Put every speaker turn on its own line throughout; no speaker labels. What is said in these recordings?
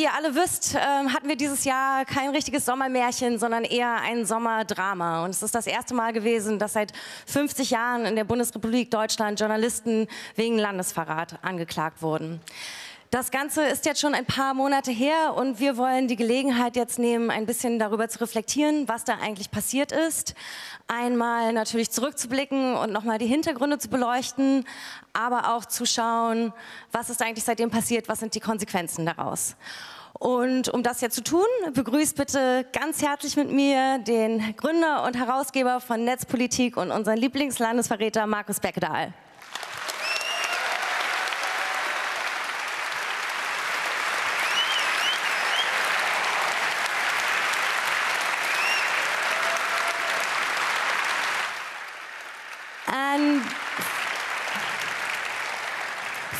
wie ihr alle wisst, ähm, hatten wir dieses Jahr kein richtiges Sommermärchen, sondern eher ein Sommerdrama. Und es ist das erste Mal gewesen, dass seit 50 Jahren in der Bundesrepublik Deutschland Journalisten wegen Landesverrat angeklagt wurden. Das Ganze ist jetzt schon ein paar Monate her und wir wollen die Gelegenheit jetzt nehmen, ein bisschen darüber zu reflektieren, was da eigentlich passiert ist. Einmal natürlich zurückzublicken und nochmal die Hintergründe zu beleuchten, aber auch zu schauen, was ist eigentlich seitdem passiert, was sind die Konsequenzen daraus. Und um das jetzt zu tun, begrüßt bitte ganz herzlich mit mir den Gründer und Herausgeber von Netzpolitik und unseren Lieblingslandesverräter Markus Beckedahl.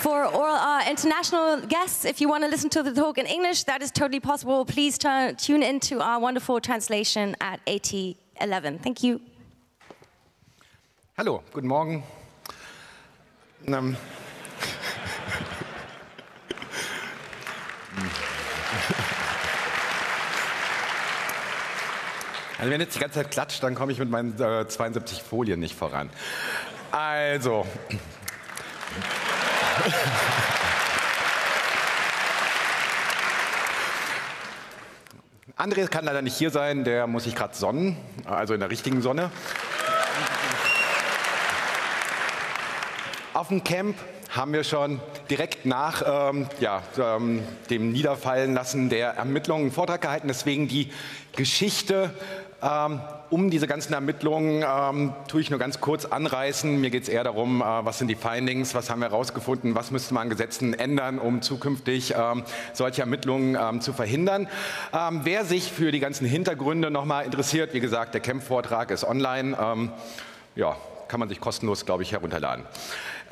For all our international guests, if you want to listen to the talk in English, that is totally possible. Please tune into our wonderful translation at 8011. Thank you.
Hallo, guten Morgen. Um, Also wenn jetzt die ganze Zeit klatscht, dann komme ich mit meinen äh, 72 Folien nicht voran. Also, André kann leider nicht hier sein, der muss sich gerade sonnen, also in der richtigen Sonne. Auf dem Camp haben wir schon direkt nach ähm, ja, ähm, dem Niederfallen lassen der Ermittlungen einen Vortrag gehalten. Deswegen die Geschichte um diese ganzen Ermittlungen ähm, tue ich nur ganz kurz anreißen. Mir geht es eher darum, äh, was sind die Findings, was haben wir herausgefunden, was müsste man an Gesetzen ändern, um zukünftig ähm, solche Ermittlungen ähm, zu verhindern. Ähm, wer sich für die ganzen Hintergründe nochmal interessiert, wie gesagt, der Camp-Vortrag ist online. Ähm, ja, kann man sich kostenlos, glaube ich, herunterladen.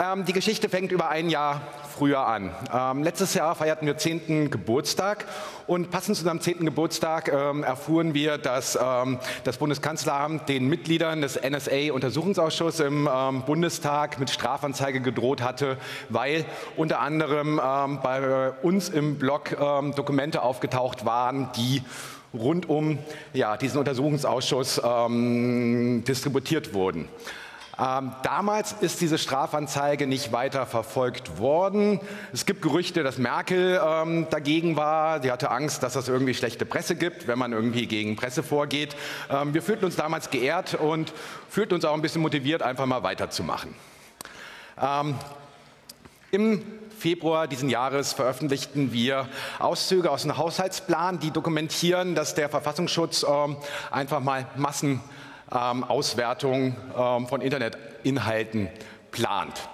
Ähm, die Geschichte fängt über ein Jahr früher an. Ähm, letztes Jahr feierten wir 10. Geburtstag und passend zu unserem 10. Geburtstag ähm, erfuhren wir, dass ähm, das Bundeskanzleramt den Mitgliedern des NSA-Untersuchungsausschusses im ähm, Bundestag mit Strafanzeige gedroht hatte, weil unter anderem ähm, bei uns im Blog Dokumente aufgetaucht waren, die rund um ja, diesen Untersuchungsausschuss distributiert wurden. Ähm, damals ist diese Strafanzeige nicht weiter verfolgt worden. Es gibt Gerüchte, dass Merkel ähm, dagegen war. Sie hatte Angst, dass es irgendwie schlechte Presse gibt, wenn man irgendwie gegen Presse vorgeht. Ähm, wir fühlten uns damals geehrt und fühlten uns auch ein bisschen motiviert, einfach mal weiterzumachen. Ähm, Im Februar diesen Jahres veröffentlichten wir Auszüge aus dem Haushaltsplan, die dokumentieren, dass der Verfassungsschutz ähm, einfach mal Massen ähm, Auswertung ähm, von Internetinhalten plant.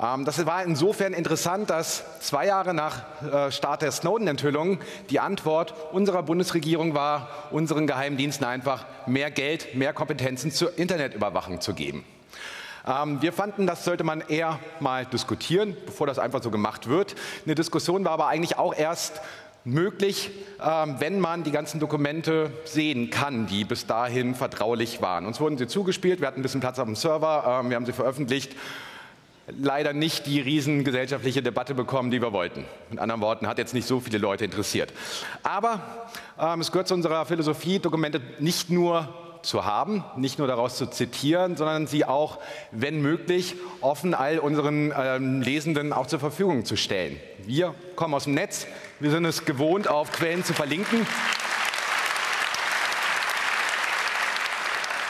Ähm, das war insofern interessant, dass zwei Jahre nach äh, Start der Snowden-Enthüllung die Antwort unserer Bundesregierung war, unseren Geheimdiensten einfach mehr Geld, mehr Kompetenzen zur Internetüberwachung zu geben. Wir fanden, das sollte man eher mal diskutieren, bevor das einfach so gemacht wird. Eine Diskussion war aber eigentlich auch erst möglich, ähm, wenn man die ganzen Dokumente sehen kann, die bis dahin vertraulich waren. Uns wurden sie zugespielt, wir hatten ein bisschen Platz auf dem Server, ähm, wir haben sie veröffentlicht. Leider nicht die riesen gesellschaftliche Debatte bekommen, die wir wollten. Mit anderen Worten, hat jetzt nicht so viele Leute interessiert. Aber ähm, es gehört zu unserer Philosophie, Dokumente nicht nur zu haben, nicht nur daraus zu zitieren, sondern sie auch, wenn möglich, offen all unseren ähm, Lesenden auch zur Verfügung zu stellen. Wir kommen aus dem Netz, wir sind es gewohnt, auf Quellen zu verlinken.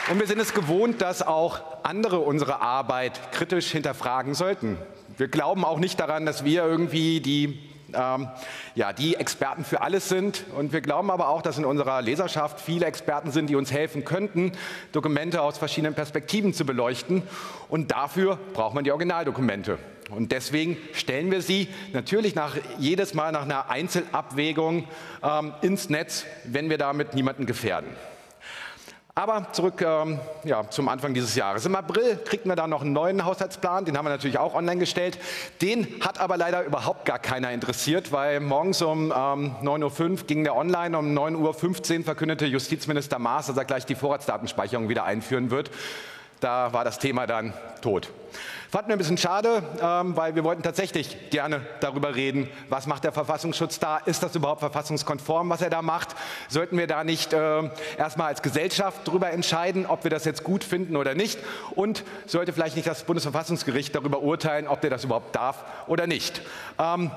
Und wir sind es gewohnt, dass auch andere unsere Arbeit kritisch hinterfragen sollten. Wir glauben auch nicht daran, dass wir irgendwie die ähm, ja, die Experten für alles sind. Und wir glauben aber auch, dass in unserer Leserschaft viele Experten sind, die uns helfen könnten, Dokumente aus verschiedenen Perspektiven zu beleuchten. Und dafür braucht man die Originaldokumente. Und deswegen stellen wir sie natürlich nach, jedes Mal nach einer Einzelabwägung ähm, ins Netz, wenn wir damit niemanden gefährden. Aber zurück ähm, ja, zum Anfang dieses Jahres. Im April kriegten wir da noch einen neuen Haushaltsplan, den haben wir natürlich auch online gestellt. Den hat aber leider überhaupt gar keiner interessiert, weil morgens um ähm, 9.05 Uhr ging der online, um 9.15 Uhr verkündete Justizminister Maas, dass er gleich die Vorratsdatenspeicherung wieder einführen wird. Da war das Thema dann tot. Fanden wir ein bisschen schade, ähm, weil wir wollten tatsächlich gerne darüber reden, was macht der Verfassungsschutz da? Ist das überhaupt verfassungskonform, was er da macht? Sollten wir da nicht äh, erstmal als Gesellschaft darüber entscheiden, ob wir das jetzt gut finden oder nicht? Und sollte vielleicht nicht das Bundesverfassungsgericht darüber urteilen, ob der das überhaupt darf oder nicht? Ähm,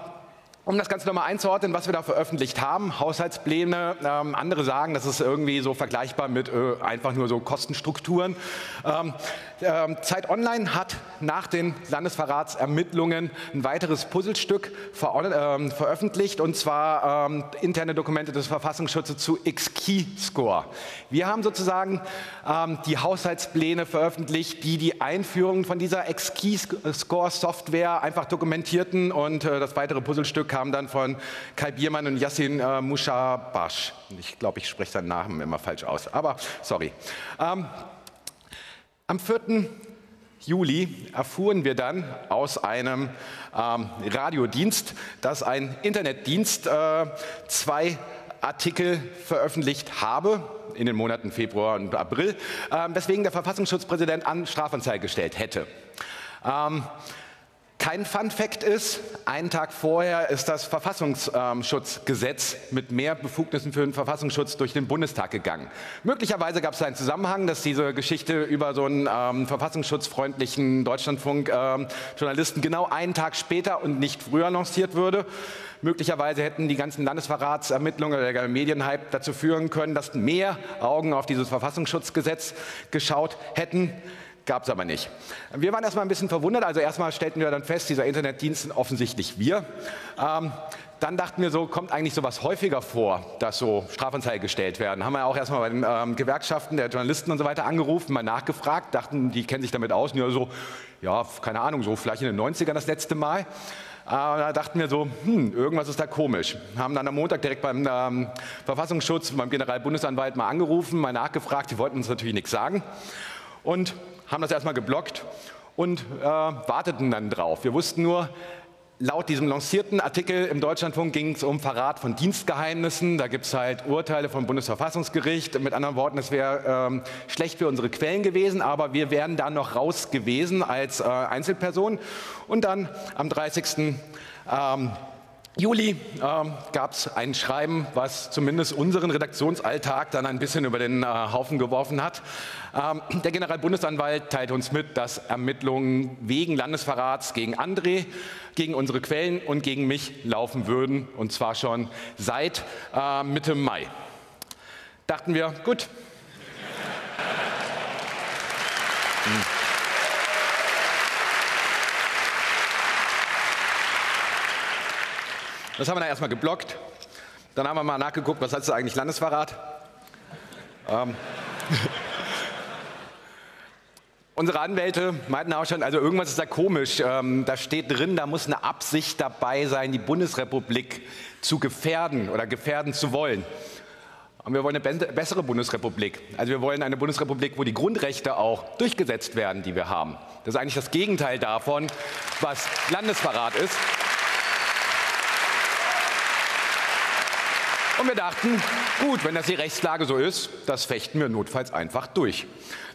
um das Ganze nochmal einzuordnen, was wir da veröffentlicht haben, Haushaltspläne, ähm, andere sagen, das ist irgendwie so vergleichbar mit äh, einfach nur so Kostenstrukturen. Ähm, ähm, Zeit Online hat nach den Landesverratsermittlungen ein weiteres Puzzlestück ver ähm, veröffentlicht, und zwar ähm, interne Dokumente des Verfassungsschutzes zu X-Key-Score. Wir haben sozusagen ähm, die Haushaltspläne veröffentlicht, die die Einführung von dieser X-Key-Score-Software einfach dokumentierten und äh, das weitere Puzzlestück kam dann von Kai Biermann und Yassin äh, Mushabash. Ich glaube, ich spreche seinen Namen immer falsch aus, aber sorry. Ähm, am 4. Juli erfuhren wir dann aus einem ähm, Radiodienst, dass ein Internetdienst äh, zwei Artikel veröffentlicht habe in den Monaten Februar und April, äh, weswegen der Verfassungsschutzpräsident an Strafanzeige gestellt hätte. Ähm, kein Fun Fact ist, einen Tag vorher ist das Verfassungsschutzgesetz mit mehr Befugnissen für den Verfassungsschutz durch den Bundestag gegangen. Möglicherweise gab es einen Zusammenhang, dass diese Geschichte über so einen ähm, verfassungsschutzfreundlichen Deutschlandfunk-Journalisten ähm, genau einen Tag später und nicht früher lanciert würde. Möglicherweise hätten die ganzen Landesverratsermittlungen oder der Medienhype dazu führen können, dass mehr Augen auf dieses Verfassungsschutzgesetz geschaut hätten. Gab es aber nicht. Wir waren erstmal ein bisschen verwundert. Also erstmal stellten wir dann fest, dieser Internetdienst sind offensichtlich wir. Ähm, dann dachten wir so, kommt eigentlich sowas häufiger vor, dass so Strafanzeigen gestellt werden. Haben wir auch erstmal bei den ähm, Gewerkschaften der Journalisten und so weiter angerufen, mal nachgefragt, dachten, die kennen sich damit aus. Ja, so, ja, keine Ahnung, so vielleicht in den 90ern das letzte Mal. Äh, da dachten wir so, hm, irgendwas ist da komisch. Haben dann am Montag direkt beim ähm, Verfassungsschutz, beim Generalbundesanwalt mal angerufen, mal nachgefragt. Die wollten uns natürlich nichts sagen. Und haben das erstmal geblockt und äh, warteten dann drauf. Wir wussten nur, laut diesem lancierten Artikel im Deutschlandfunk ging es um Verrat von Dienstgeheimnissen. Da gibt es halt Urteile vom Bundesverfassungsgericht. Mit anderen Worten, es wäre ähm, schlecht für unsere Quellen gewesen, aber wir wären da noch raus gewesen als äh, Einzelperson. Und dann am 30. Ähm, Juli ähm, gab es ein Schreiben, was zumindest unseren Redaktionsalltag dann ein bisschen über den äh, Haufen geworfen hat. Ähm, der Generalbundesanwalt teilt uns mit, dass Ermittlungen wegen Landesverrats gegen André, gegen unsere Quellen und gegen mich laufen würden, und zwar schon seit äh, Mitte Mai. Dachten wir, gut. Hm. Das haben wir dann erstmal geblockt. Dann haben wir mal nachgeguckt, was heißt das eigentlich Landesverrat? Ähm. Unsere Anwälte meinten auch schon, also irgendwas ist da komisch. Ähm, da steht drin, da muss eine Absicht dabei sein, die Bundesrepublik zu gefährden oder gefährden zu wollen. Und wir wollen eine bessere Bundesrepublik. Also wir wollen eine Bundesrepublik, wo die Grundrechte auch durchgesetzt werden, die wir haben. Das ist eigentlich das Gegenteil davon, was Landesverrat ist. Und wir dachten, gut, wenn das die Rechtslage so ist, das fechten wir notfalls einfach durch.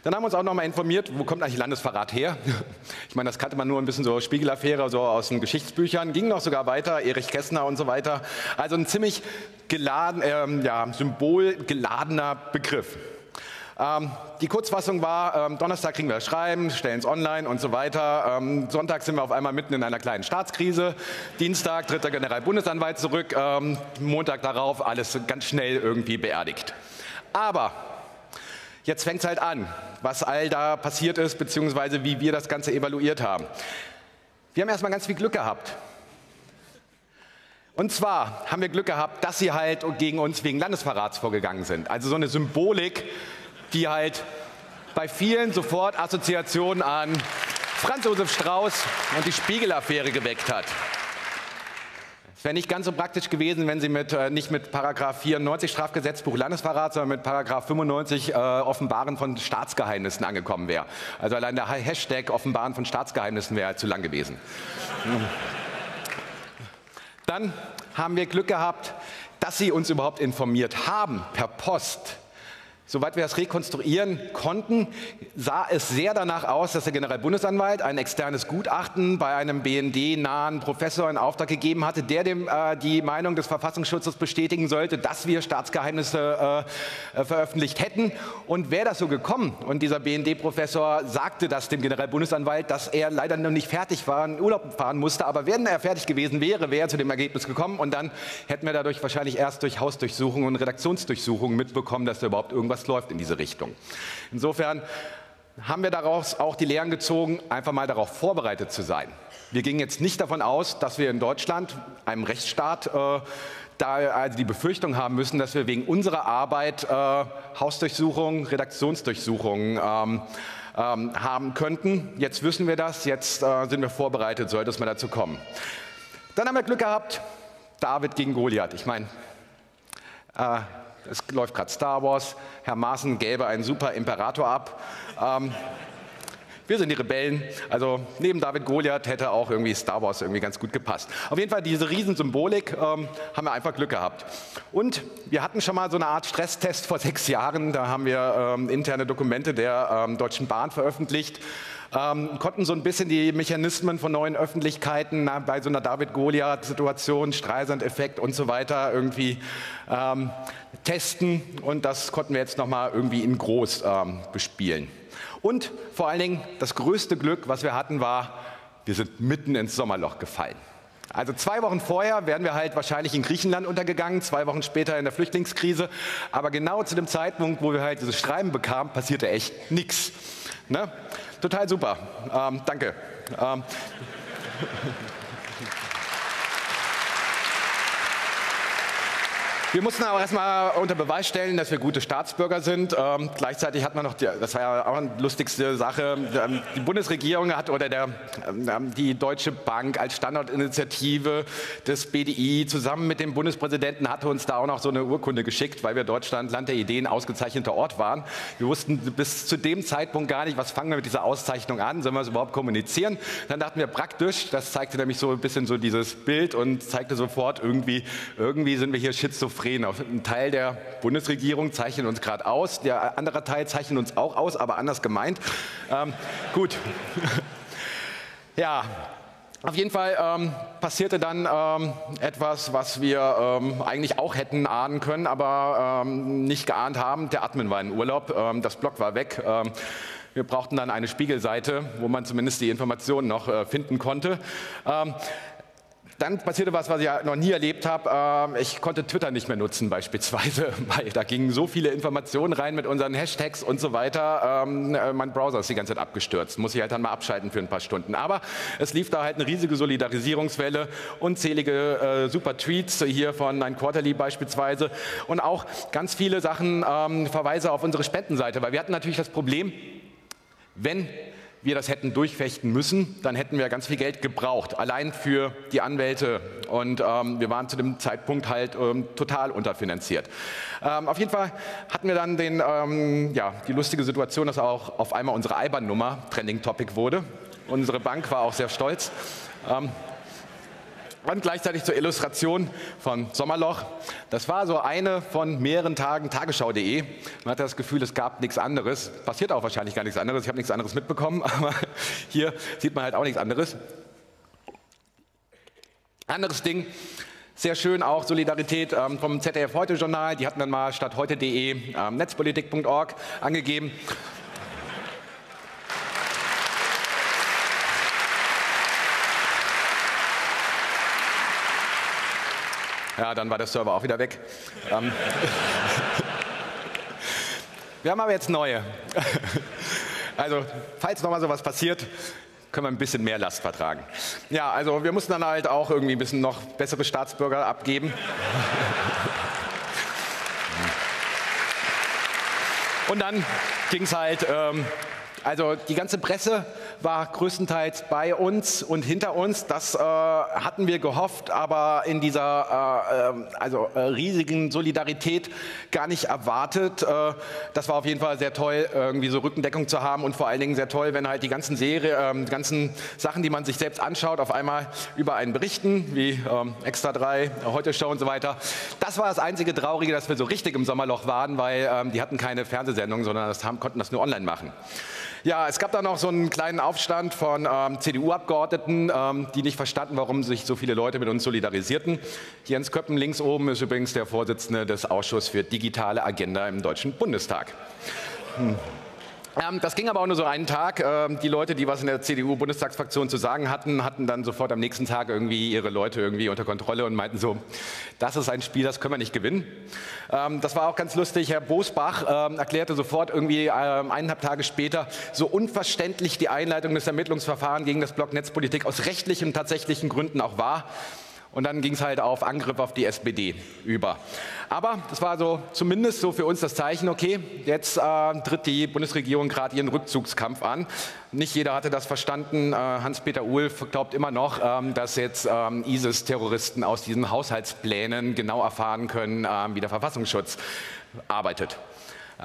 Dann haben wir uns auch noch mal informiert, wo kommt eigentlich Landesverrat her? Ich meine, das kannte man nur ein bisschen so Spiegelaffäre, so aus den Geschichtsbüchern, ging noch sogar weiter, Erich Kästner und so weiter. Also ein ziemlich geladen, ähm, ja, symbolgeladener Begriff. Ähm, die Kurzfassung war, ähm, Donnerstag kriegen wir das Schreiben, stellen es online und so weiter. Ähm, Sonntag sind wir auf einmal mitten in einer kleinen Staatskrise. Dienstag tritt der Generalbundesanwalt zurück. Ähm, Montag darauf alles ganz schnell irgendwie beerdigt. Aber jetzt fängt es halt an, was all da passiert ist, beziehungsweise wie wir das Ganze evaluiert haben. Wir haben erstmal ganz viel Glück gehabt. Und zwar haben wir Glück gehabt, dass sie halt gegen uns wegen Landesverrats vorgegangen sind. Also so eine Symbolik, die halt bei vielen sofort Assoziationen an Franz Josef Strauß und die Spiegel-Affäre geweckt hat. Es wäre nicht ganz so praktisch gewesen, wenn Sie mit, äh, nicht mit Paragraph 94 Strafgesetzbuch Landesverrat, sondern mit Paragraph 95 äh, Offenbaren von Staatsgeheimnissen angekommen wäre. Also allein der Hashtag Offenbaren von Staatsgeheimnissen wäre zu lang gewesen. Dann haben wir Glück gehabt, dass Sie uns überhaupt informiert haben per Post Soweit wir das rekonstruieren konnten, sah es sehr danach aus, dass der Generalbundesanwalt ein externes Gutachten bei einem BND-nahen Professor in Auftrag gegeben hatte, der dem äh, die Meinung des Verfassungsschutzes bestätigen sollte, dass wir Staatsgeheimnisse äh, veröffentlicht hätten. Und wäre das so gekommen und dieser BND-Professor sagte das dem Generalbundesanwalt, dass er leider noch nicht fertig war, in Urlaub fahren musste, aber wenn er fertig gewesen wäre, wäre er zu dem Ergebnis gekommen und dann hätten wir dadurch wahrscheinlich erst durch Hausdurchsuchungen und Redaktionsdurchsuchungen mitbekommen, dass da überhaupt irgendwas was läuft in diese Richtung. Insofern haben wir daraus auch die Lehren gezogen, einfach mal darauf vorbereitet zu sein. Wir gingen jetzt nicht davon aus, dass wir in Deutschland, einem Rechtsstaat, äh, da also die Befürchtung haben müssen, dass wir wegen unserer Arbeit äh, Hausdurchsuchungen, Redaktionsdurchsuchungen ähm, ähm, haben könnten. Jetzt wissen wir das, jetzt äh, sind wir vorbereitet, sollte es mal dazu kommen. Dann haben wir Glück gehabt, David gegen Goliath. Ich meine, äh, es läuft gerade Star Wars, Herr Maaßen gäbe einen super Imperator ab. Ähm, wir sind die Rebellen. Also neben David Goliath hätte auch irgendwie Star Wars irgendwie ganz gut gepasst. Auf jeden Fall diese Riesensymbolik ähm, haben wir einfach Glück gehabt. Und wir hatten schon mal so eine Art Stresstest vor sechs Jahren. Da haben wir ähm, interne Dokumente der ähm, Deutschen Bahn veröffentlicht ähm, konnten so ein bisschen die Mechanismen von neuen Öffentlichkeiten na, bei so einer David-Goliath-Situation, Streisand-Effekt und so weiter irgendwie ähm, testen. Und das konnten wir jetzt nochmal irgendwie in groß ähm, bespielen. Und vor allen Dingen das größte Glück, was wir hatten, war, wir sind mitten ins Sommerloch gefallen. Also zwei Wochen vorher wären wir halt wahrscheinlich in Griechenland untergegangen, zwei Wochen später in der Flüchtlingskrise. Aber genau zu dem Zeitpunkt, wo wir halt dieses Schreiben bekamen, passierte echt nichts. Ne? Total super. Ähm, danke. Ähm. Wir mussten aber erstmal unter Beweis stellen, dass wir gute Staatsbürger sind. Ähm, gleichzeitig hat man noch, die, das war ja auch eine lustigste Sache, ähm, die Bundesregierung hat oder der, ähm, die Deutsche Bank als Standortinitiative des BDI zusammen mit dem Bundespräsidenten hatte uns da auch noch so eine Urkunde geschickt, weil wir Deutschland Land der Ideen ausgezeichneter Ort waren. Wir wussten bis zu dem Zeitpunkt gar nicht, was fangen wir mit dieser Auszeichnung an, sollen wir es überhaupt kommunizieren. Dann dachten wir praktisch, das zeigte nämlich so ein bisschen so dieses Bild und zeigte sofort irgendwie, irgendwie sind wir hier schizophren schizophren. Ein Teil der Bundesregierung zeichnet uns gerade aus, der andere Teil zeichnet uns auch aus, aber anders gemeint. Ähm, gut. ja, auf jeden Fall ähm, passierte dann ähm, etwas, was wir ähm, eigentlich auch hätten ahnen können, aber ähm, nicht geahnt haben. Der Admin war in Urlaub, ähm, das Blog war weg. Ähm, wir brauchten dann eine Spiegelseite, wo man zumindest die Informationen noch äh, finden konnte. Dann passierte was, was ich ja noch nie erlebt habe. Ähm, ich konnte Twitter nicht mehr nutzen beispielsweise, weil da gingen so viele Informationen rein mit unseren Hashtags und so weiter. Ähm, äh, mein Browser ist die ganze Zeit abgestürzt. Muss ich halt dann mal abschalten für ein paar Stunden. Aber es lief da halt eine riesige Solidarisierungswelle, unzählige äh, super Tweets hier von ein Quarterly beispielsweise und auch ganz viele Sachen, ähm, Verweise auf unsere Spendenseite, weil wir hatten natürlich das Problem, wenn wir das hätten durchfechten müssen, dann hätten wir ganz viel Geld gebraucht, allein für die Anwälte. Und ähm, wir waren zu dem Zeitpunkt halt ähm, total unterfinanziert. Ähm, auf jeden Fall hatten wir dann den, ähm, ja, die lustige Situation, dass auch auf einmal unsere IBAN-Nummer Trending Topic wurde. Unsere Bank war auch sehr stolz. Und gleichzeitig zur Illustration von Sommerloch. Das war so eine von mehreren Tagen Tagesschau.de. Man hatte das Gefühl, es gab nichts anderes. Passiert auch wahrscheinlich gar nichts anderes. Ich habe nichts anderes mitbekommen, aber hier sieht man halt auch nichts anderes. Anderes Ding, sehr schön auch Solidarität ähm, vom ZDF Heute Journal. Die hatten dann mal statt heute.de ähm, netzpolitik.org angegeben. Ja, dann war der Server auch wieder weg. Ähm, wir haben aber jetzt neue. Also, falls nochmal sowas passiert, können wir ein bisschen mehr Last vertragen. Ja, also wir mussten dann halt auch irgendwie ein bisschen noch bessere Staatsbürger abgeben. Und dann ging es halt ähm, Also die ganze Presse war größtenteils bei uns und hinter uns. Das äh, hatten wir gehofft, aber in dieser äh, ähm, also, äh, riesigen Solidarität gar nicht erwartet. Äh, das war auf jeden Fall sehr toll, irgendwie so Rückendeckung zu haben und vor allen Dingen sehr toll, wenn halt die ganzen Serie, ähm, die ganzen Sachen, die man sich selbst anschaut, auf einmal über einen berichten, wie ähm, Extra 3, Heute Show und so weiter. Das war das einzige Traurige, dass wir so richtig im Sommerloch waren, weil ähm, die hatten keine Fernsehsendung, sondern das haben, konnten das nur online machen. Ja, es gab da noch so einen kleinen Aufstand von ähm, CDU-Abgeordneten, ähm, die nicht verstanden, warum sich so viele Leute mit uns solidarisierten. Jens Köppen links oben ist übrigens der Vorsitzende des Ausschusses für digitale Agenda im Deutschen Bundestag. Hm. Ähm, das ging aber auch nur so einen Tag. Ähm, die Leute, die was in der CDU-Bundestagsfraktion zu sagen hatten, hatten dann sofort am nächsten Tag irgendwie ihre Leute irgendwie unter Kontrolle und meinten so, das ist ein Spiel, das können wir nicht gewinnen. Ähm, das war auch ganz lustig. Herr Bosbach erklärte sofort irgendwie eineinhalb Tage später, so unverständlich die Einleitung des Ermittlungsverfahrens gegen das Block Netzpolitik aus rechtlichen, tatsächlichen Gründen auch war. Und dann ging es halt auf Angriff auf die SPD über. Aber das war so zumindest so für uns das Zeichen, okay, jetzt äh, tritt die Bundesregierung gerade ihren Rückzugskampf an. Nicht jeder hatte das verstanden. Äh, Hans-Peter Uhl glaubt immer noch, ähm, dass jetzt ähm, ISIS-Terroristen aus diesen Haushaltsplänen genau erfahren können, ähm, wie der Verfassungsschutz arbeitet.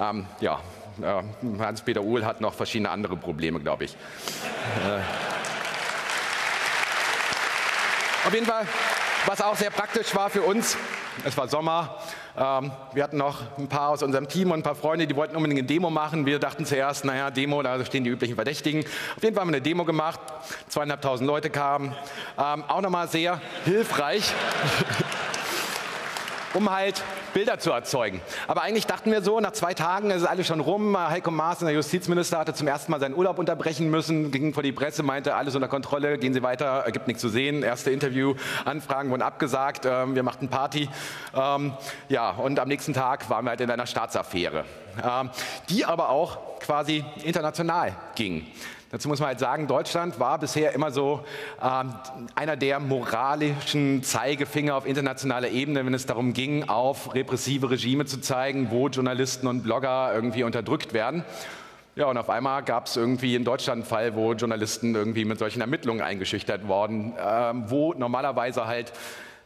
Ähm, ja, äh, Hans-Peter Uhl hat noch verschiedene andere Probleme, glaube ich. Auf jeden Fall was auch sehr praktisch war für uns, es war Sommer, ähm, wir hatten noch ein paar aus unserem Team und ein paar Freunde, die wollten unbedingt eine Demo machen. Wir dachten zuerst, naja, Demo, da stehen die üblichen Verdächtigen. Auf jeden Fall haben wir eine Demo gemacht, zweieinhalbtausend Leute kamen. Ähm, auch nochmal sehr hilfreich. um halt Bilder zu erzeugen. Aber eigentlich dachten wir so, nach zwei Tagen ist alles schon rum. Heiko Maas, der Justizminister, hatte zum ersten Mal seinen Urlaub unterbrechen müssen, ging vor die Presse, meinte, alles unter Kontrolle, gehen Sie weiter, gibt nichts zu sehen. Erste Interview, Anfragen wurden abgesagt, ähm, wir machten Party. Ähm, ja, und am nächsten Tag waren wir halt in einer Staatsaffäre, ähm, die aber auch quasi international ging. Dazu muss man halt sagen, Deutschland war bisher immer so ähm, einer der moralischen Zeigefinger auf internationaler Ebene, wenn es darum ging, auf repressive Regime zu zeigen, wo Journalisten und Blogger irgendwie unterdrückt werden. Ja, und auf einmal gab es irgendwie in Deutschland einen Fall, wo Journalisten irgendwie mit solchen Ermittlungen eingeschüchtert wurden, ähm, wo normalerweise halt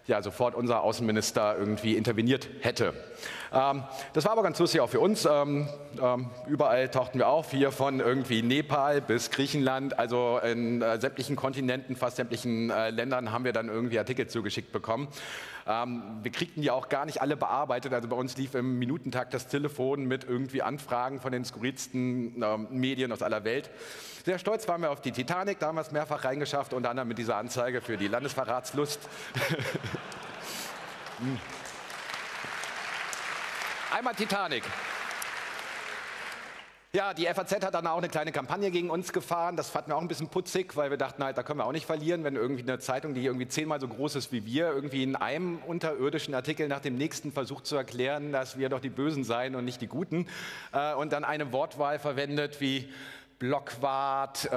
ja, sofort unser Außenminister irgendwie interveniert hätte. Ähm, das war aber ganz lustig auch für uns. Ähm, ähm, überall tauchten wir auf, hier von irgendwie Nepal bis Griechenland, also in äh, sämtlichen Kontinenten, fast sämtlichen äh, Ländern haben wir dann irgendwie Artikel zugeschickt bekommen. Ähm, wir kriegten die auch gar nicht alle bearbeitet, also bei uns lief im Minutentakt das Telefon mit irgendwie Anfragen von den skurrilsten ähm, Medien aus aller Welt. Sehr stolz waren wir auf die Titanic, da haben wir es mehrfach reingeschafft, unter anderem mit dieser Anzeige für die Landesverratslust. Hm. Einmal Titanic. Ja, die FAZ hat dann auch eine kleine Kampagne gegen uns gefahren. Das fanden wir auch ein bisschen putzig, weil wir dachten halt, da können wir auch nicht verlieren, wenn irgendwie eine Zeitung, die irgendwie zehnmal so groß ist wie wir, irgendwie in einem unterirdischen Artikel nach dem nächsten versucht zu erklären, dass wir doch die Bösen seien und nicht die Guten. Äh, und dann eine Wortwahl verwendet wie Blockwart, äh,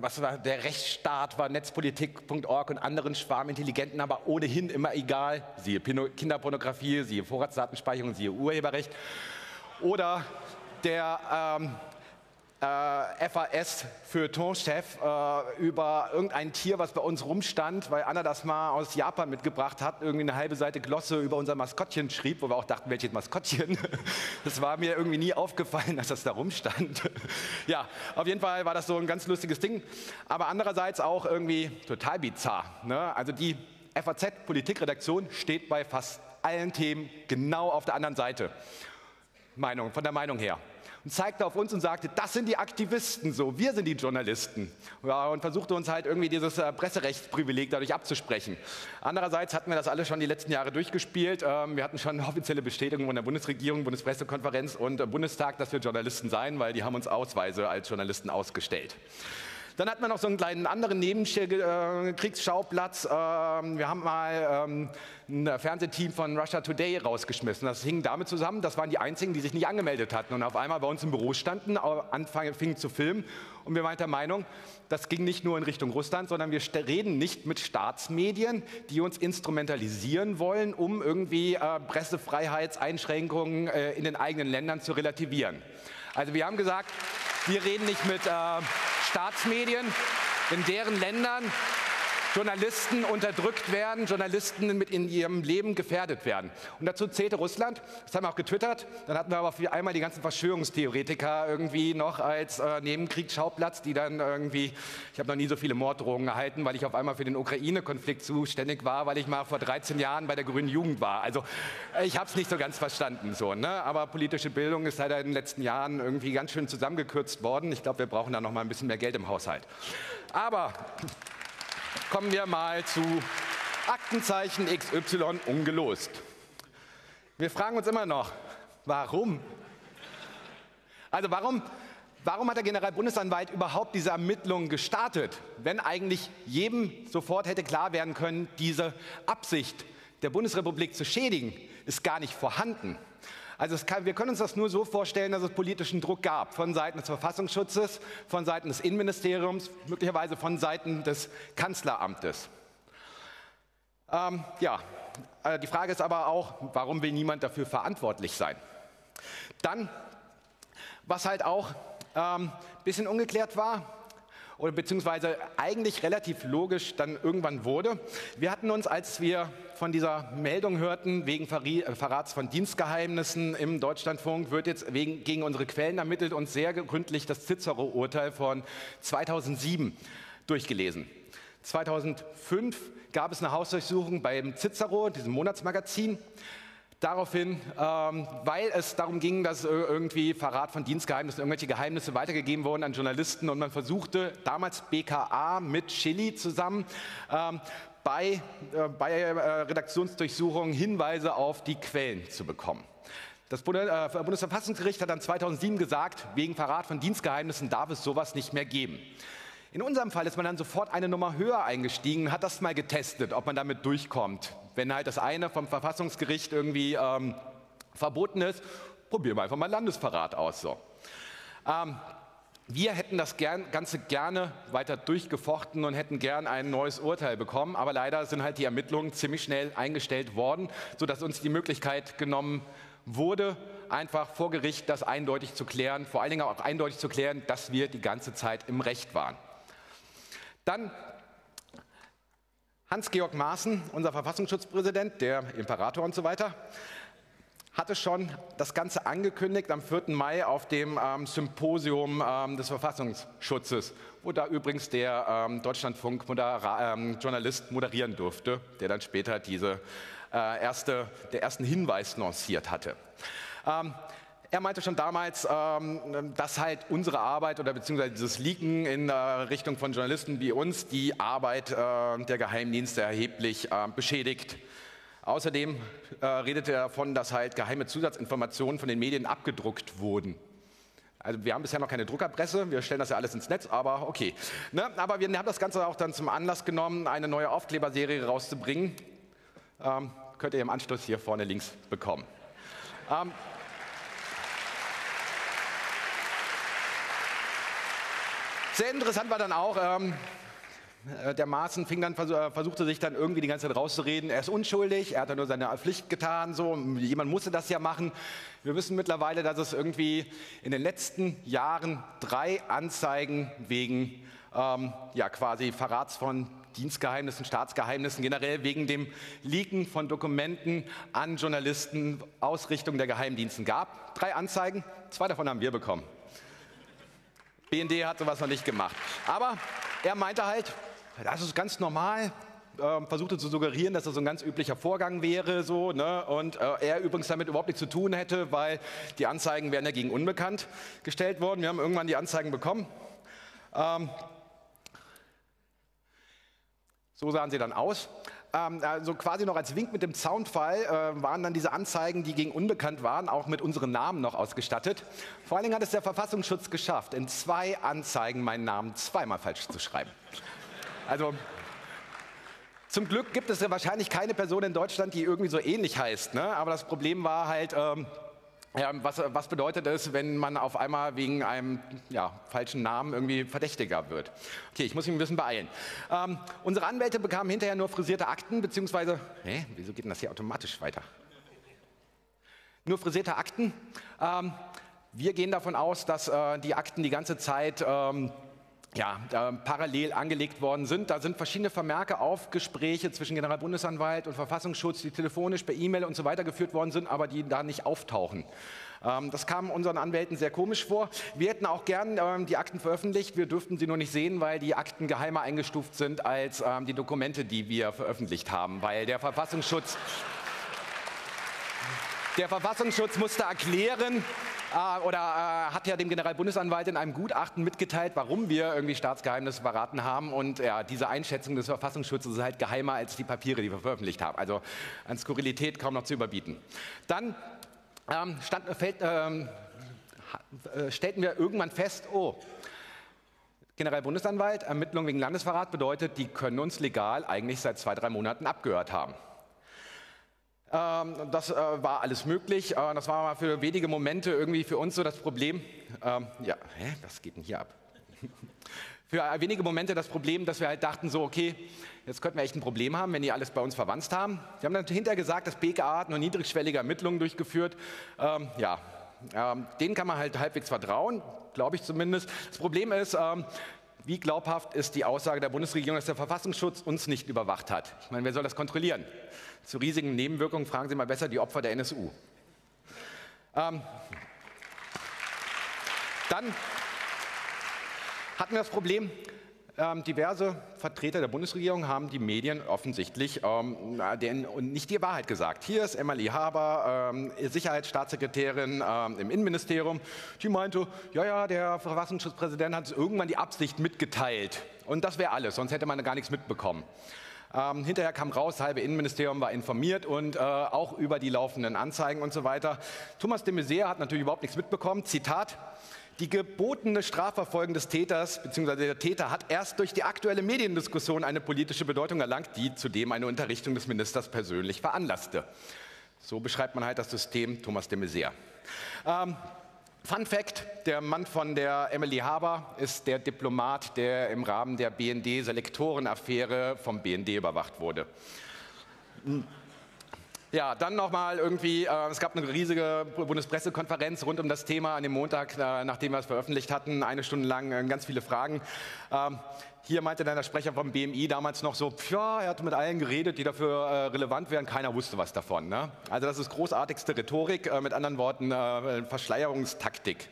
was war der Rechtsstaat war Netzpolitik.org und anderen Schwarmintelligenten, aber ohnehin immer egal. Siehe Kinderpornografie, siehe Vorratsdatenspeicherung, siehe Urheberrecht. Oder der ähm, äh, FAS Feuilleton-Chef äh, über irgendein Tier, was bei uns rumstand, weil Anna das mal aus Japan mitgebracht hat, irgendwie eine halbe Seite Glosse über unser Maskottchen schrieb, wo wir auch dachten, welches Maskottchen? Das war mir irgendwie nie aufgefallen, dass das da rumstand. Ja, auf jeden Fall war das so ein ganz lustiges Ding, aber andererseits auch irgendwie total bizarr. Ne? Also die FAZ-Politikredaktion steht bei fast allen Themen genau auf der anderen Seite. Meinung, von der Meinung her und zeigte auf uns und sagte, das sind die Aktivisten so, wir sind die Journalisten. Ja, und versuchte uns halt irgendwie dieses äh, Presserechtsprivileg dadurch abzusprechen. Andererseits hatten wir das alle schon die letzten Jahre durchgespielt. Ähm, wir hatten schon offizielle Bestätigung von der Bundesregierung, Bundespressekonferenz und äh, Bundestag, dass wir Journalisten seien, weil die haben uns Ausweise als Journalisten ausgestellt. Dann hatten wir noch so einen kleinen anderen Nebenkriegsschauplatz. Äh, ähm, wir haben mal ähm, ein Fernsehteam von Russia Today rausgeschmissen. Das hing damit zusammen, das waren die einzigen, die sich nicht angemeldet hatten und auf einmal bei uns im Büro standen, anfingen zu filmen und wir waren der Meinung, das ging nicht nur in Richtung Russland, sondern wir reden nicht mit Staatsmedien, die uns instrumentalisieren wollen, um irgendwie äh, Pressefreiheitseinschränkungen äh, in den eigenen Ländern zu relativieren. Also wir haben gesagt, wir reden nicht mit äh, Staatsmedien in deren Ländern Journalisten unterdrückt werden, Journalisten mit in ihrem Leben gefährdet werden. Und dazu zählte Russland, das haben wir auch getwittert, dann hatten wir aber auf einmal die ganzen Verschwörungstheoretiker irgendwie noch als äh, Nebenkriegsschauplatz, die dann irgendwie, ich habe noch nie so viele Morddrohungen erhalten, weil ich auf einmal für den Ukraine-Konflikt zuständig war, weil ich mal vor 13 Jahren bei der Grünen Jugend war. Also ich habe es nicht so ganz verstanden, so, ne? aber politische Bildung ist leider in den letzten Jahren irgendwie ganz schön zusammengekürzt worden. Ich glaube, wir brauchen da noch mal ein bisschen mehr Geld im Haushalt. Aber kommen wir mal zu Aktenzeichen XY ungelost. Wir fragen uns immer noch, warum? Also warum, warum hat der Generalbundesanwalt überhaupt diese Ermittlungen gestartet, wenn eigentlich jedem sofort hätte klar werden können, diese Absicht der Bundesrepublik zu schädigen, ist gar nicht vorhanden. Also kann, wir können uns das nur so vorstellen, dass es politischen Druck gab von Seiten des Verfassungsschutzes, von Seiten des Innenministeriums, möglicherweise von Seiten des Kanzleramtes. Ähm, ja, äh, die Frage ist aber auch, warum will niemand dafür verantwortlich sein? Dann, was halt auch ein ähm, bisschen ungeklärt war, oder beziehungsweise eigentlich relativ logisch dann irgendwann wurde. Wir hatten uns, als wir von dieser Meldung hörten, wegen äh, Verrats von Dienstgeheimnissen im Deutschlandfunk, wird jetzt wegen, gegen unsere Quellen ermittelt und sehr gründlich das Cicero-Urteil von 2007 durchgelesen. 2005 gab es eine Hausdurchsuchung beim Cicero, diesem Monatsmagazin. Daraufhin, ähm, weil es darum ging, dass irgendwie Verrat von Dienstgeheimnissen, irgendwelche Geheimnisse weitergegeben wurden an Journalisten und man versuchte damals BKA mit Chili zusammen ähm, bei, äh, bei äh, Redaktionsdurchsuchungen Hinweise auf die Quellen zu bekommen. Das äh, Bundesverfassungsgericht hat dann 2007 gesagt, wegen Verrat von Dienstgeheimnissen darf es sowas nicht mehr geben. In unserem Fall ist man dann sofort eine Nummer höher eingestiegen hat das mal getestet, ob man damit durchkommt. Wenn halt das eine vom Verfassungsgericht irgendwie ähm, verboten ist, probieren wir einfach mal Landesverrat aus. So. Ähm, wir hätten das Ganze gerne weiter durchgefochten und hätten gern ein neues Urteil bekommen, aber leider sind halt die Ermittlungen ziemlich schnell eingestellt worden, sodass uns die Möglichkeit genommen wurde, einfach vor Gericht das eindeutig zu klären, vor allen Dingen auch eindeutig zu klären, dass wir die ganze Zeit im Recht waren. Dann Hans-Georg Maaßen, unser Verfassungsschutzpräsident, der Imperator und so weiter, hatte schon das Ganze angekündigt am 4. Mai auf dem ähm, Symposium ähm, des Verfassungsschutzes, wo da übrigens der ähm, Deutschlandfunk modera ähm, Journalist moderieren durfte, der dann später diese äh, erste, der ersten Hinweis lanciert hatte. Ähm, er meinte schon damals, ähm, dass halt unsere Arbeit oder beziehungsweise dieses Leaken in Richtung von Journalisten wie uns die Arbeit äh, der Geheimdienste erheblich äh, beschädigt. Außerdem äh, redete er davon, dass halt geheime Zusatzinformationen von den Medien abgedruckt wurden. Also wir haben bisher noch keine Druckerpresse, wir stellen das ja alles ins Netz, aber okay. Ne? Aber wir haben das Ganze auch dann zum Anlass genommen, eine neue Aufkleberserie rauszubringen. Ähm, könnt ihr im Anschluss hier vorne links bekommen. Ähm, Sehr interessant war dann auch, ähm, äh, der Maaßen fing dann, äh, versuchte sich dann irgendwie die ganze Zeit rauszureden, er ist unschuldig, er hat nur seine Pflicht getan, so, jemand musste das ja machen. Wir wissen mittlerweile, dass es irgendwie in den letzten Jahren drei Anzeigen wegen ähm, ja, quasi Verrats von Dienstgeheimnissen, Staatsgeheimnissen, generell wegen dem Leaken von Dokumenten an Journalisten, Ausrichtung der Geheimdiensten gab. Drei Anzeigen, zwei davon haben wir bekommen. BND hat sowas noch nicht gemacht. Aber er meinte halt, das ist ganz normal, äh, versuchte zu suggerieren, dass das so ein ganz üblicher Vorgang wäre, so, ne? und äh, er übrigens damit überhaupt nichts zu tun hätte, weil die Anzeigen wären ja gegen unbekannt gestellt worden. Wir haben irgendwann die Anzeigen bekommen. Ähm, so sahen sie dann aus. Ähm, also quasi noch als Wink mit dem Soundfall äh, waren dann diese Anzeigen, die gegen unbekannt waren, auch mit unseren Namen noch ausgestattet. Vor allen Dingen hat es der Verfassungsschutz geschafft, in zwei Anzeigen meinen Namen zweimal falsch zu schreiben. Also zum Glück gibt es ja wahrscheinlich keine Person in Deutschland, die irgendwie so ähnlich heißt. Ne? Aber das Problem war halt, ähm, ja, was, was, bedeutet es, wenn man auf einmal wegen einem ja, falschen Namen irgendwie verdächtiger wird? Okay, ich muss mich ein bisschen beeilen. Ähm, unsere Anwälte bekamen hinterher nur frisierte Akten, beziehungsweise, hä, wieso geht denn das hier automatisch weiter? Nur frisierte Akten. Ähm, Wir gehen davon aus, dass äh, die Akten die ganze Zeit ähm, ja, äh, parallel angelegt worden sind. Da sind verschiedene Vermerke auf Gespräche zwischen Generalbundesanwalt und Verfassungsschutz, die telefonisch per E-Mail und so weiter geführt worden sind, aber die da nicht auftauchen. Ähm, das kam unseren Anwälten sehr komisch vor. Wir hätten auch gern ähm, die Akten veröffentlicht. Wir dürften sie nur nicht sehen, weil die Akten geheimer eingestuft sind als ähm, die Dokumente, die wir veröffentlicht haben, weil der Verfassungsschutz der Verfassungsschutz musste erklären, äh, oder äh, hat ja dem Generalbundesanwalt in einem Gutachten mitgeteilt, warum wir irgendwie Staatsgeheimnisse verraten haben. Und ja, diese Einschätzung des Verfassungsschutzes ist halt geheimer als die Papiere, die wir veröffentlicht haben. Also an Skurrilität kaum noch zu überbieten. Dann ähm, stand, fällt, ähm, äh, stellten wir irgendwann fest, oh, Generalbundesanwalt, Ermittlungen wegen Landesverrat bedeutet, die können uns legal eigentlich seit zwei, drei Monaten abgehört haben. Ähm, das äh, war alles möglich. Äh, das war mal für wenige Momente irgendwie für uns so das Problem. Ähm, ja, hä, was geht denn hier ab? für wenige Momente das Problem, dass wir halt dachten so, okay, jetzt könnten wir echt ein Problem haben, wenn die alles bei uns verwandt haben. Die haben dann hinterher gesagt, das BKA hat nur niedrigschwellige Ermittlungen durchgeführt. Ähm, ja, ähm, denen kann man halt halbwegs vertrauen, glaube ich zumindest. Das Problem ist, ähm, wie glaubhaft ist die Aussage der Bundesregierung, dass der Verfassungsschutz uns nicht überwacht hat? Ich meine, wer soll das kontrollieren? Zu riesigen Nebenwirkungen fragen Sie mal besser die Opfer der NSU. Ähm, dann hatten wir das Problem, ähm, diverse Vertreter der Bundesregierung haben die Medien offensichtlich ähm, den, nicht die Wahrheit gesagt. Hier ist Emily Haber, ähm, Sicherheitsstaatssekretärin ähm, im Innenministerium, die meinte, ja, ja, der Verfassungsschutzpräsident hat irgendwann die Absicht mitgeteilt. Und das wäre alles, sonst hätte man gar nichts mitbekommen. Ähm, hinterher kam raus, halbe Innenministerium war informiert und äh, auch über die laufenden Anzeigen und so weiter. Thomas de Maizière hat natürlich überhaupt nichts mitbekommen. Zitat, die gebotene Strafverfolgung des Täters bzw. der Täter hat erst durch die aktuelle Mediendiskussion eine politische Bedeutung erlangt, die zudem eine Unterrichtung des Ministers persönlich veranlasste. So beschreibt man halt das System Thomas de Maizière. Ähm, Fun Fact, der Mann von der Emily Haber ist der Diplomat, der im Rahmen der BND-Selektorenaffäre vom BND überwacht wurde. Ja, dann nochmal irgendwie, äh, es gab eine riesige Bundespressekonferenz rund um das Thema an dem Montag, äh, nachdem wir es veröffentlicht hatten, eine Stunde lang äh, ganz viele Fragen. Ähm, hier meinte dann der Sprecher vom BMI damals noch so, ja, er hatte mit allen geredet, die dafür äh, relevant wären, keiner wusste was davon. Ne? Also das ist großartigste Rhetorik, äh, mit anderen Worten äh, Verschleierungstaktik.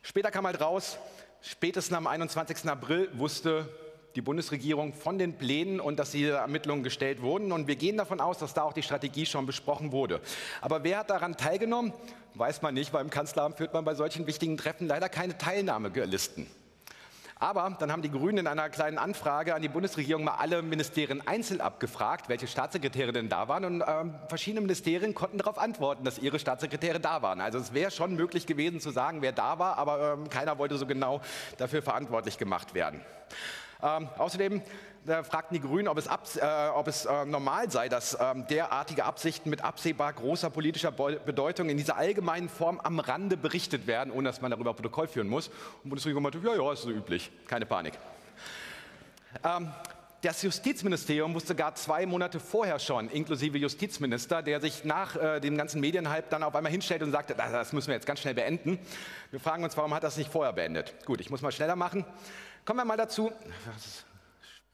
Später kam halt raus, spätestens am 21. April wusste die Bundesregierung von den Plänen und dass diese Ermittlungen gestellt wurden. Und wir gehen davon aus, dass da auch die Strategie schon besprochen wurde. Aber wer hat daran teilgenommen? Weiß man nicht, weil im Kanzleramt führt man bei solchen wichtigen Treffen leider keine Teilnahmelisten. Aber dann haben die Grünen in einer kleinen Anfrage an die Bundesregierung mal alle Ministerien einzeln abgefragt, welche Staatssekretäre denn da waren. Und ähm, verschiedene Ministerien konnten darauf antworten, dass ihre Staatssekretäre da waren. Also es wäre schon möglich gewesen zu sagen, wer da war, aber ähm, keiner wollte so genau dafür verantwortlich gemacht werden. Ähm, außerdem äh, fragten die Grünen, ob es, ab, äh, ob es äh, normal sei, dass ähm, derartige Absichten mit absehbar großer politischer Bedeutung in dieser allgemeinen Form am Rande berichtet werden, ohne dass man darüber Protokoll führen muss. Und Bundesregierung meinte, ja, ja, ist so üblich, keine Panik. Ähm, das Justizministerium wusste gar zwei Monate vorher schon, inklusive Justizminister, der sich nach äh, dem ganzen Medienhype dann auf einmal hinstellt und sagte, das müssen wir jetzt ganz schnell beenden. Wir fragen uns, warum hat das nicht vorher beendet? Gut, ich muss mal schneller machen. Kommen wir mal dazu. Was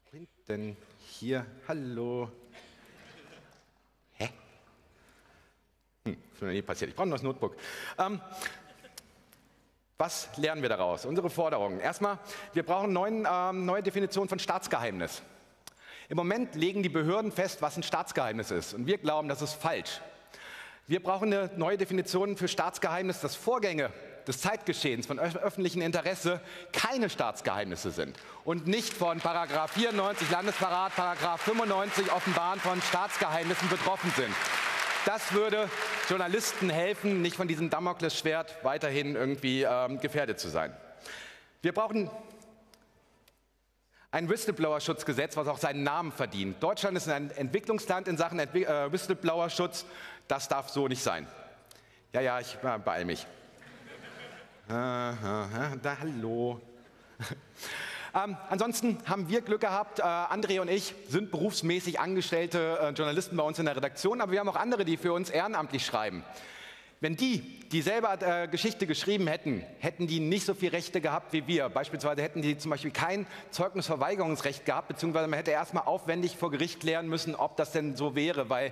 springt denn hier? Hallo. Hä? Hm, ist mir nie passiert. Ich brauche noch das Notebook. Ähm, was lernen wir daraus? Unsere Forderungen. Erstmal, wir brauchen neuen, ähm, neue Definition von Staatsgeheimnis. Im Moment legen die Behörden fest, was ein Staatsgeheimnis ist. Und wir glauben, das ist falsch. Wir brauchen eine neue Definition für Staatsgeheimnis, dass Vorgänge des Zeitgeschehens von öffentlichem Interesse keine Staatsgeheimnisse sind und nicht von Paragraph 94 Landesverrat, Paragraph 95 Offenbaren von Staatsgeheimnissen betroffen sind. Das würde Journalisten helfen, nicht von diesem Damoklesschwert weiterhin irgendwie ähm, gefährdet zu sein. Wir brauchen ein Whistleblower-Schutzgesetz, was auch seinen Namen verdient. Deutschland ist ein Entwicklungsland in Sachen Entwi äh, Whistleblower-Schutz. Das darf so nicht sein. Ja, ja, ich äh, beeil mich. Da, hallo. Ähm, ansonsten haben wir Glück gehabt. Äh, André und ich sind berufsmäßig angestellte äh, Journalisten bei uns in der Redaktion, aber wir haben auch andere, die für uns ehrenamtlich schreiben. Wenn die, die selber äh, Geschichte geschrieben hätten, hätten die nicht so viele Rechte gehabt wie wir. Beispielsweise hätten die zum Beispiel kein Zeugnisverweigerungsrecht gehabt, beziehungsweise man hätte erstmal aufwendig vor Gericht klären müssen, ob das denn so wäre, weil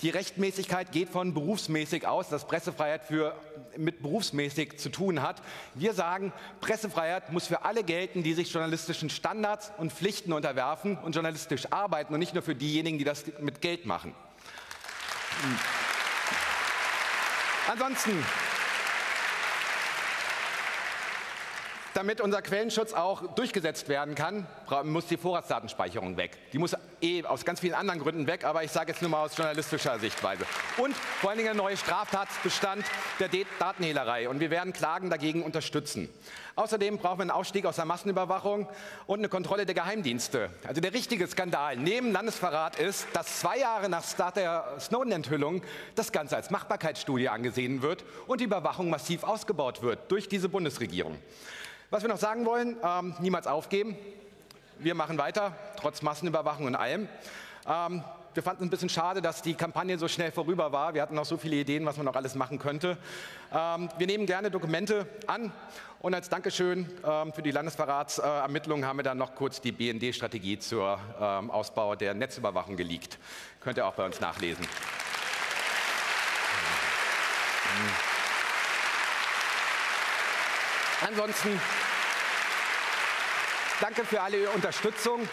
die Rechtmäßigkeit geht von berufsmäßig aus, dass Pressefreiheit für, mit berufsmäßig zu tun hat. Wir sagen, Pressefreiheit muss für alle gelten, die sich journalistischen Standards und Pflichten unterwerfen und journalistisch arbeiten und nicht nur für diejenigen, die das mit Geld machen. Hm. Ansonsten, damit unser Quellenschutz auch durchgesetzt werden kann, muss die Vorratsdatenspeicherung weg. Die muss eh aus ganz vielen anderen Gründen weg, aber ich sage jetzt nur mal aus journalistischer Sichtweise. Und vor allen Dingen ein neuer Straftatbestand der Datenhehlerei. Und wir werden Klagen dagegen unterstützen. Außerdem brauchen wir einen Ausstieg aus der Massenüberwachung und eine Kontrolle der Geheimdienste. Also der richtige Skandal neben Landesverrat ist, dass zwei Jahre nach Start der Snowden-Enthüllung das Ganze als Machbarkeitsstudie angesehen wird und die Überwachung massiv ausgebaut wird durch diese Bundesregierung. Was wir noch sagen wollen, ähm, niemals aufgeben. Wir machen weiter, trotz Massenüberwachung und allem. Ähm, wir fanden es ein bisschen schade, dass die Kampagne so schnell vorüber war. Wir hatten noch so viele Ideen, was man noch alles machen könnte. Ähm, wir nehmen gerne Dokumente an und als Dankeschön ähm, für die Landesverratsermittlungen haben wir dann noch kurz die BND-Strategie zur ähm, Ausbau der Netzüberwachung geleakt. Könnt ihr auch bei uns nachlesen. Ansonsten danke für alle Unterstützung.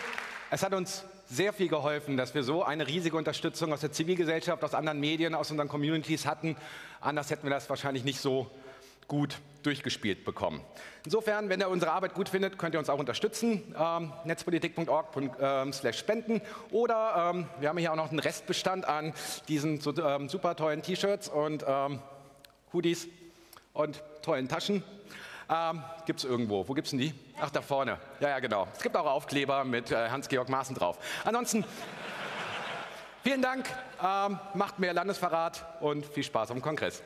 Es hat uns sehr viel geholfen, dass wir so eine riesige Unterstützung aus der Zivilgesellschaft, aus anderen Medien, aus unseren Communities hatten. Anders hätten wir das wahrscheinlich nicht so gut durchgespielt bekommen. Insofern, wenn ihr unsere Arbeit gut findet, könnt ihr uns auch unterstützen. Ähm, netzpolitik.org/spenden ähm, oder ähm, wir haben hier auch noch einen Restbestand an diesen so, ähm, super tollen T-Shirts und ähm, Hoodies und tollen Taschen. Ähm, gibt es irgendwo. Wo gibt es denn die? Ach, da vorne. Ja, ja, genau. Es gibt auch Aufkleber mit äh, Hans-Georg Maaßen drauf. Ansonsten, vielen Dank, ähm, macht mehr Landesverrat und viel Spaß am Kongress.